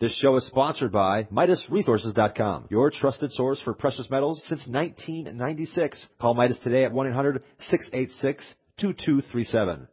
This show is sponsored by MidasResources.com, your trusted source for precious metals since 1996. Call Midas today at 1-800-686-2237.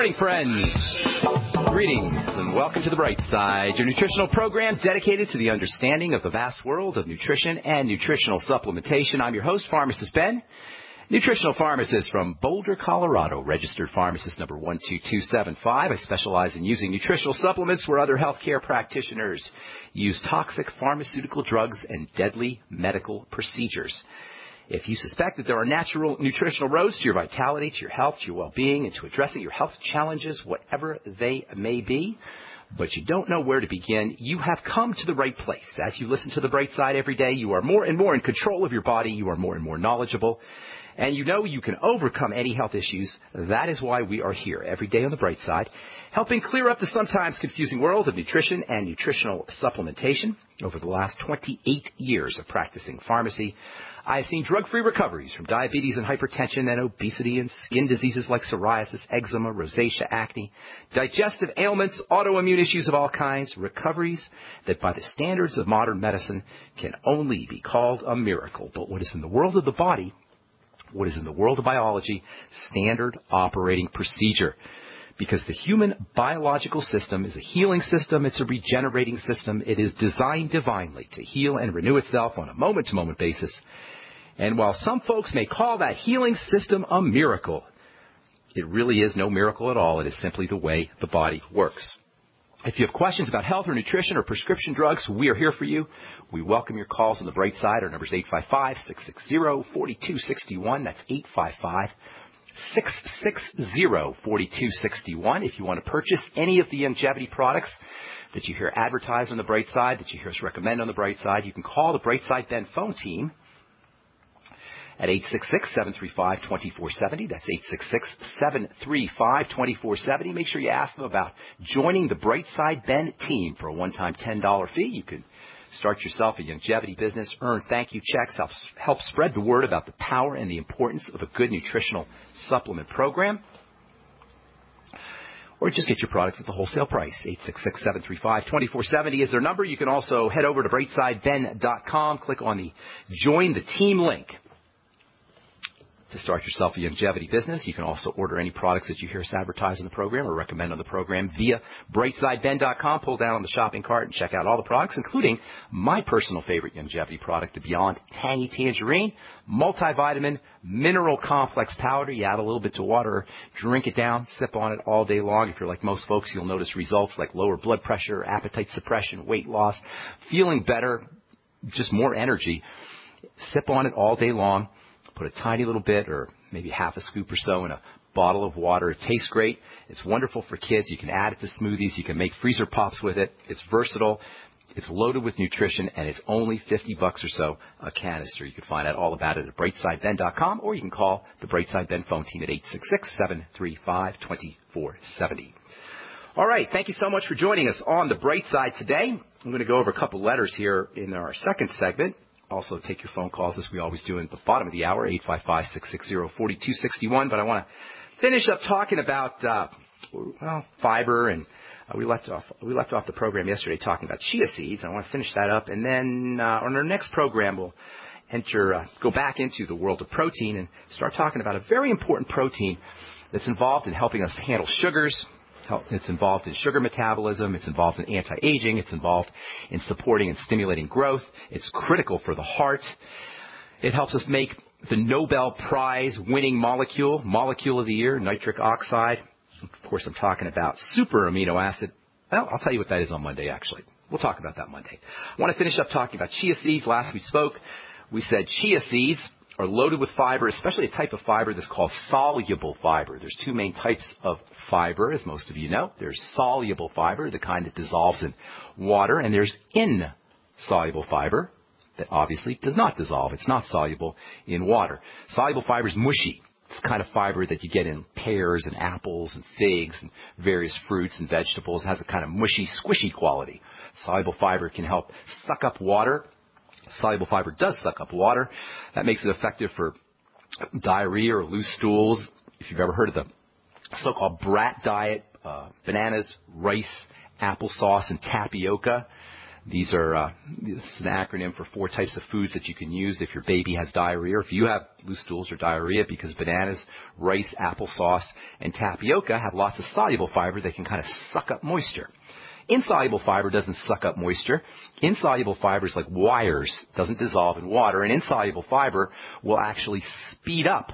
Morning, friends. Greetings and welcome to the Bright Side, your nutritional program dedicated to the understanding of the vast world of nutrition and nutritional supplementation. I'm your host, Pharmacist Ben, nutritional pharmacist from Boulder, Colorado, registered pharmacist number 12275. I specialize in using nutritional supplements where other healthcare practitioners use toxic pharmaceutical drugs and deadly medical procedures. If you suspect that there are natural nutritional roads to your vitality, to your health, to your well-being, and to addressing your health challenges, whatever they may be, but you don't know where to begin, you have come to the right place. As you listen to the bright side every day, you are more and more in control of your body, you are more and more knowledgeable, and you know you can overcome any health issues. That is why we are here every day on the bright side, helping clear up the sometimes confusing world of nutrition and nutritional supplementation. Over the last 28 years of practicing pharmacy, I have seen drug-free recoveries from diabetes and hypertension and obesity and skin diseases like psoriasis, eczema, rosacea, acne, digestive ailments, autoimmune issues of all kinds, recoveries that by the standards of modern medicine can only be called a miracle. But what is in the world of the body, what is in the world of biology, standard operating procedure because the human biological system is a healing system, it's a regenerating system, it is designed divinely to heal and renew itself on a moment to moment basis. And while some folks may call that healing system a miracle, it really is no miracle at all. It is simply the way the body works. If you have questions about health or nutrition or prescription drugs, we are here for you. We welcome your calls on the bright side. Our number is 855-660-4261. That's 855 660-4261 if you want to purchase any of the longevity products that you hear advertised on the Bright Side, that you hear us recommend on the Bright Side. You can call the Bright Side Ben phone team at 866-735-2470. That's 866-735-2470. Make sure you ask them about joining the Brightside Ben team for a one-time $10 fee. You can Start yourself a longevity business, earn thank you checks, help, help spread the word about the power and the importance of a good nutritional supplement program. Or just get your products at the wholesale price. 866-735-2470 is their number. You can also head over to brightsideben.com, click on the Join the Team link to start yourself a longevity business. You can also order any products that you hear us advertise in the program or recommend on the program via brightsideben.com. Pull down on the shopping cart and check out all the products, including my personal favorite longevity product, the Beyond Tangy Tangerine multivitamin mineral complex powder. You add a little bit to water, drink it down, sip on it all day long. If you're like most folks, you'll notice results like lower blood pressure, appetite suppression, weight loss, feeling better, just more energy. Sip on it all day long Put a tiny little bit or maybe half a scoop or so in a bottle of water. It tastes great. It's wonderful for kids. You can add it to smoothies. You can make freezer pops with it. It's versatile. It's loaded with nutrition and it's only 50 bucks or so a canister. You can find out all about it at brightsideben.com or you can call the Brightside Ben phone team at 866-735-2470. All right. Thank you so much for joining us on the Bright Side today. I'm going to go over a couple letters here in our second segment also take your phone calls as we always do at the bottom of the hour, 855-660-4261. But I want to finish up talking about, uh, well, fiber and uh, we left off we left off the program yesterday talking about chia seeds. I want to finish that up, and then uh, on our next program we'll enter uh, go back into the world of protein and start talking about a very important protein that's involved in helping us handle sugars, it's involved in sugar metabolism. It's involved in anti-aging. It's involved in supporting and stimulating growth. It's critical for the heart. It helps us make the Nobel Prize winning molecule, molecule of the year, nitric oxide. Of course, I'm talking about super amino acid. Well, I'll tell you what that is on Monday, actually. We'll talk about that Monday. I want to finish up talking about chia seeds. Last we spoke, we said chia seeds are loaded with fiber, especially a type of fiber that's called soluble fiber. There's two main types of fiber, as most of you know. There's soluble fiber, the kind that dissolves in water, and there's insoluble fiber that obviously does not dissolve. It's not soluble in water. Soluble fiber is mushy. It's the kind of fiber that you get in pears and apples and figs and various fruits and vegetables. It has a kind of mushy, squishy quality. Soluble fiber can help suck up water. Soluble fiber does suck up water. That makes it effective for diarrhea or loose stools. If you've ever heard of the so-called brat diet, uh, bananas, rice, applesauce, and tapioca. These are uh, this is an acronym for four types of foods that you can use if your baby has diarrhea, or if you have loose stools or diarrhea, because bananas, rice, applesauce, and tapioca have lots of soluble fiber that can kind of suck up moisture. Insoluble fiber doesn't suck up moisture. Insoluble fiber is like wires, doesn't dissolve in water, and insoluble fiber will actually speed up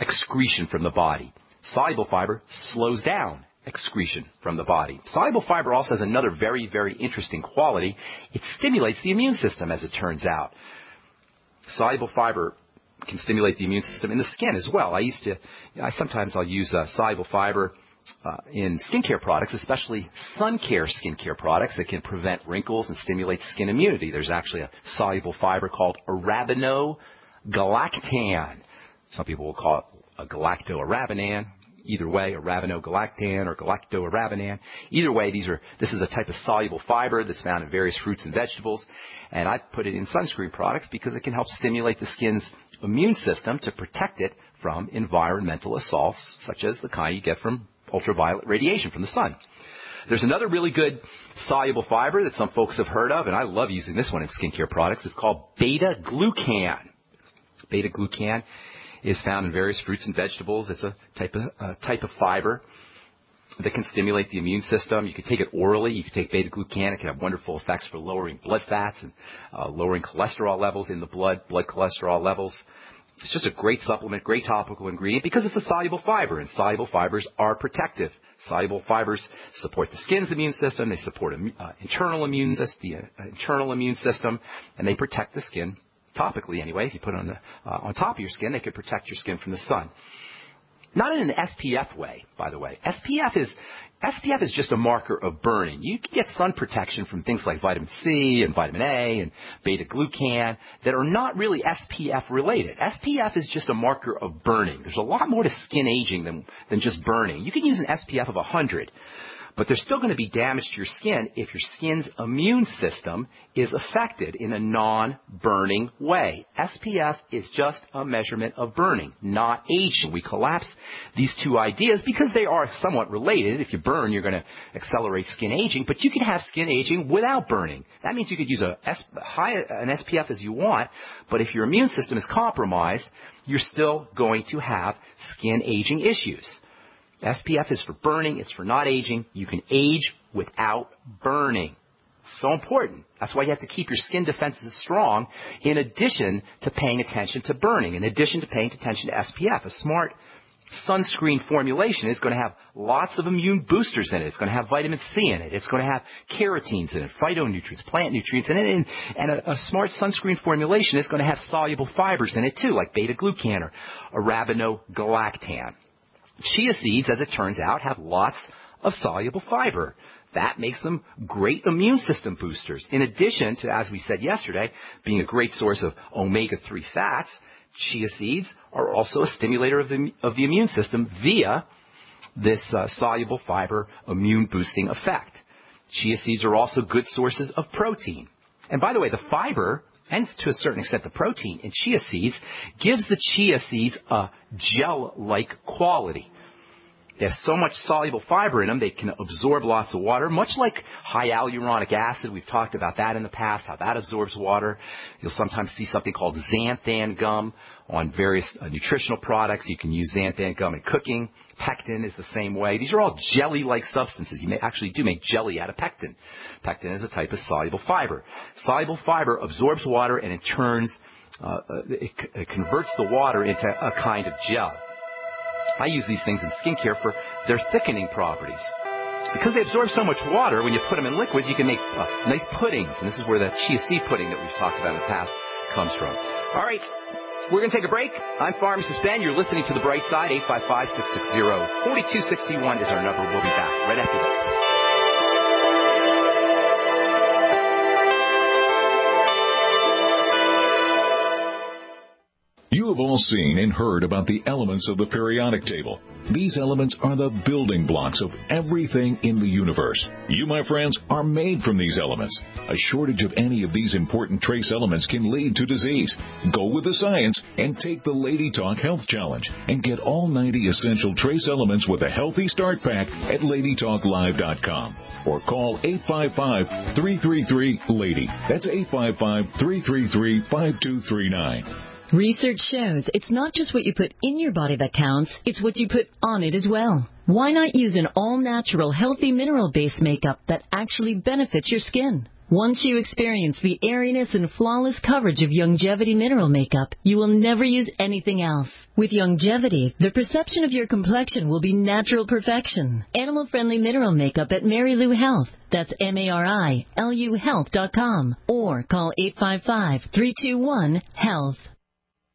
excretion from the body. Soluble fiber slows down excretion from the body. Soluble fiber also has another very, very interesting quality. It stimulates the immune system, as it turns out. Soluble fiber can stimulate the immune system in the skin as well. I used to, I sometimes I'll use uh, soluble fiber uh, in skincare products, especially sun care skincare products that can prevent wrinkles and stimulate skin immunity. There's actually a soluble fiber called arabinogalactan. Some people will call it a galactoarabinan either way, arabinogalactan or galactoarabinan. Either way, these are, this is a type of soluble fiber that's found in various fruits and vegetables. And I put it in sunscreen products because it can help stimulate the skin's immune system to protect it from environmental assaults, such as the kind you get from ultraviolet radiation from the sun. There's another really good soluble fiber that some folks have heard of, and I love using this one in skincare products. It's called beta glucan. Beta glucan is found in various fruits and vegetables. It's a type of, type of fiber that can stimulate the immune system. You can take it orally. You can take beta glucan. It can have wonderful effects for lowering blood fats and uh, lowering cholesterol levels in the blood, blood cholesterol levels. It's just a great supplement, great topical ingredient because it's a soluble fiber, and soluble fibers are protective. Soluble fibers support the skin's immune system. They support uh, internal immune system, the uh, internal immune system, and they protect the skin topically anyway, if you put it on, the, uh, on top of your skin, they could protect your skin from the sun. Not in an SPF way, by the way. SPF is SPF is just a marker of burning. You can get sun protection from things like vitamin C and vitamin A and beta glucan that are not really SPF related. SPF is just a marker of burning. There's a lot more to skin aging than, than just burning. You can use an SPF of 100 but there's still going to be damage to your skin if your skin's immune system is affected in a non-burning way. SPF is just a measurement of burning, not aging. We collapse these two ideas because they are somewhat related. If you burn, you're going to accelerate skin aging, but you can have skin aging without burning. That means you could use a high, an SPF as you want, but if your immune system is compromised, you're still going to have skin aging issues. SPF is for burning, it's for not aging. You can age without burning. So important. That's why you have to keep your skin defenses strong in addition to paying attention to burning, in addition to paying attention to SPF. A smart sunscreen formulation is going to have lots of immune boosters in it. It's going to have vitamin C in it. It's going to have carotenes in it, phytonutrients, plant nutrients in it. And, and a, a, smart sunscreen formulation is going to have soluble fibers in it too, like beta glucan or arabinogalactan. Chia seeds, as it turns out, have lots of soluble fiber. That makes them great immune system boosters. In addition to, as we said yesterday, being a great source of omega-3 fats, chia seeds are also a stimulator of the, of the immune system via this uh, soluble fiber immune boosting effect. Chia seeds are also good sources of protein. And by the way, the fiber and to a certain extent the protein in chia seeds, gives the chia seeds a gel-like quality. They have so much soluble fiber in them, they can absorb lots of water, much like hyaluronic acid. We've talked about that in the past, how that absorbs water. You'll sometimes see something called xanthan gum on various uh, nutritional products. You can use xanthan gum in cooking. Pectin is the same way. These are all jelly-like substances. You may actually do make jelly out of pectin. Pectin is a type of soluble fiber. Soluble fiber absorbs water and it turns, uh, uh it, it converts the water into a kind of gel. I use these things in skincare for their thickening properties. Because they absorb so much water, when you put them in liquids, you can make uh, nice puddings. And this is where the chia seed pudding that we've talked about in the past comes from. All right. We're going to take a break. I'm Pharmacist Ben. You're listening to The Bright Side. 855-660-4261 is our number. We'll be back right after this. You have all seen and heard about the elements of the periodic table. These elements are the building blocks of everything in the universe. You, my friends, are made from these elements. A shortage of any of these important trace elements can lead to disease. Go with the science and take the Lady Talk Health Challenge and get all 90 essential trace elements with a healthy start pack at ladytalklive.com or call 855-333-LADY. That's 855-333-5239. Research shows it's not just what you put in your body that counts, it's what you put on it as well. Why not use an all natural, healthy mineral based makeup that actually benefits your skin? Once you experience the airiness and flawless coverage of Youngevity mineral makeup, you will never use anything else. With Youngevity, the perception of your complexion will be natural perfection. Animal friendly mineral makeup at Marilu Health. That's M-A-R-I-L-U Health.com or call 855-321-HEALTH.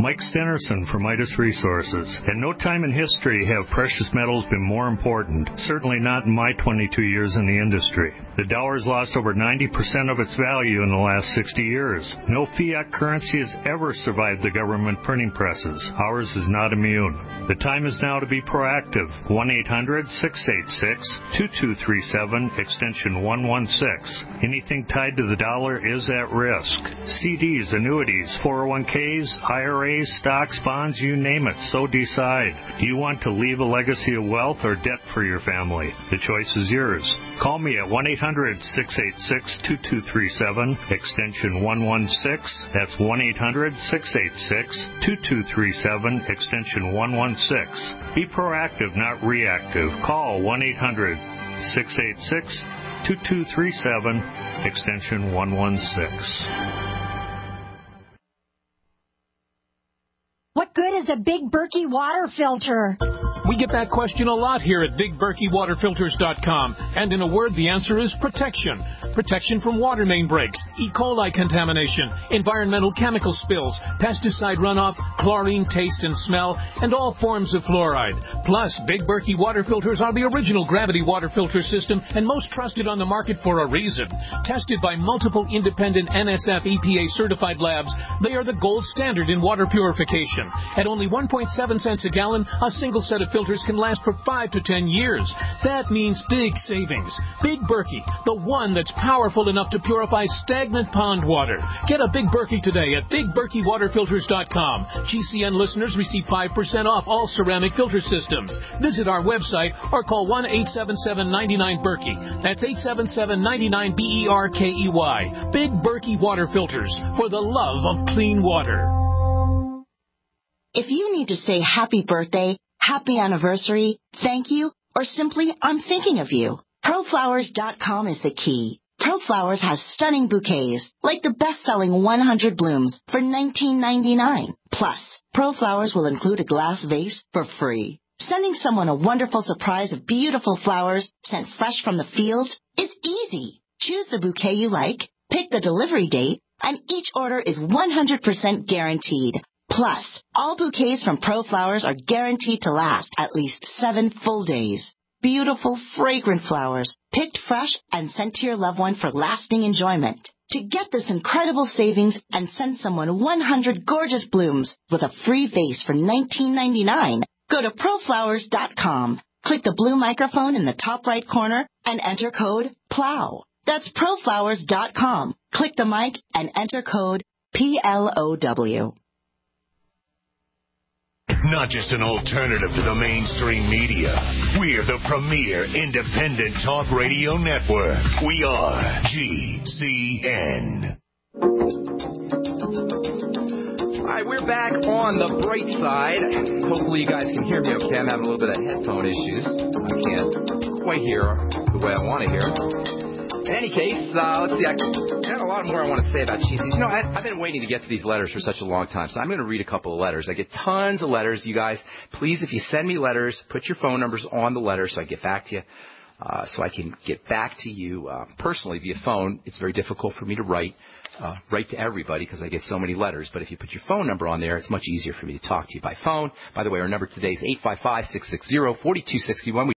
Mike Stenerson from Midas Resources. At no time in history have precious metals been more important, certainly not in my 22 years in the industry. The dollar has lost over 90% of its value in the last 60 years. No fiat currency has ever survived the government printing presses. Ours is not immune. The time is now to be proactive. 1-800-686-2237, extension 116. Anything tied to the dollar is at risk. CDs, annuities, 401ks, IRAs, stocks, bonds, you name it, so decide. Do you want to leave a legacy of wealth or debt for your family? The choice is yours. Call me at 1-800-686-2237, extension 116. That's 1-800-686-2237, extension 116. Be proactive, not reactive. Call 1-800-686-2237, extension 116. What good is a Big Berkey water filter? We get that question a lot here at BigBerkeyWaterFilters.com. And in a word, the answer is protection. Protection from water main breaks, E. coli contamination, environmental chemical spills, pesticide runoff, chlorine taste and smell, and all forms of fluoride. Plus, Big Berkey water filters are the original gravity water filter system and most trusted on the market for a reason. Tested by multiple independent NSF EPA certified labs, they are the gold standard in water purification. At only 1.7 cents a gallon, a single set of filters can last for 5 to 10 years. That means big savings. Big Berkey, the one that's powerful enough to purify stagnant pond water. Get a Big Berkey today at BigBerkeyWaterFilters.com. GCN listeners receive 5% off all ceramic filter systems. Visit our website or call 1-877-99-BERKEY. That's 877-99-B-E-R-K-E-Y. Big Berkey Water Filters for the love of clean water. If you need to say happy birthday, happy anniversary, thank you, or simply I'm thinking of you, ProFlowers.com is the key. ProFlowers has stunning bouquets, like the best-selling 100 blooms for $19.99. Plus, ProFlowers will include a glass vase for free. Sending someone a wonderful surprise of beautiful flowers sent fresh from the field is easy. Choose the bouquet you like, pick the delivery date, and each order is 100% guaranteed. Plus, all bouquets from ProFlowers are guaranteed to last at least seven full days. Beautiful, fragrant flowers, picked fresh and sent to your loved one for lasting enjoyment. To get this incredible savings and send someone 100 gorgeous blooms with a free vase for $19.99, go to proflowers.com. Click the blue microphone in the top right corner and enter code PLOW. That's proflowers.com. Click the mic and enter code PLOW. Not just an alternative to the mainstream media. We're the premier independent talk radio network. We are GCN. All right, we're back on the bright side. Hopefully, you guys can hear me okay. I'm having a little bit of headphone issues. I can't quite hear the way I want to hear. In any case, uh, let's see. I got a lot more I want to say about chia seeds. You know, I, I've been waiting to get to these letters for such a long time, so I'm going to read a couple of letters. I get tons of letters. You guys, please, if you send me letters, put your phone numbers on the letter so I get back to you. Uh, so I can get back to you uh, personally via phone. It's very difficult for me to write uh, write to everybody because I get so many letters. But if you put your phone number on there, it's much easier for me to talk to you by phone. By the way, our number today is 855 660 4261.